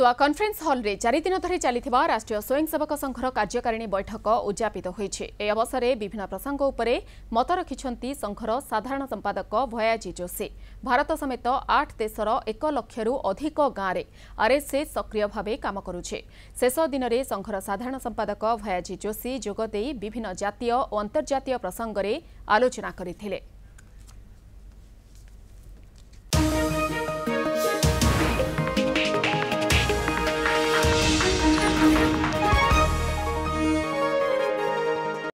SOA conference ହଲ୍ରେ ଚାରିଦିନ ଧରି ଚାଲିଥିବା ରାଷ୍ଟ୍ରୀୟ ସ୍ୱୟଂସେବକ ସଂଘର କାର୍ଯ୍ୟକାରିଣୀ ବୈଠକ ଉଦ୍ଯାପିତ ହୋଇଛି। ଏ ଅବସରରେ ବିଭିନ୍ନ ପ୍ରସଙ୍ଗ ଉପରେ ମତ ରଖିଛନ୍ତି ସଂଘର ସାଧାରଣ ସମ୍ପାଦକ ଭୟାଜୀ ଯୋଶୀ। ଭାରତ ସମେତ ଆଠ ଦେଶର ଏକ ଲକ୍ଷରୁ ଅଧିକ ଗାଁରେ ଆର୍ଏସ୍ଏସ୍ ସକ୍ରିୟ ଭାବେ କାମ କରୁଛି। ଶେଷ ଦିନରେ ସଂଘର ସାଧାରଣ ସମ୍ପାଦକ ଭୟାଜୀ ଯୋଶୀ ଯୋଗଦେଇ ବିଭିନ୍ନ ଜାତୀୟ ଓ ଅନ୍ତର୍ଜାତୀୟ ପ୍ରସଙ୍ଗରେ ଆଲୋଚନା କରିଥିଲେ।